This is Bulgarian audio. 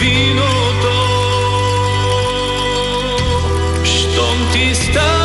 виното, щом ти става.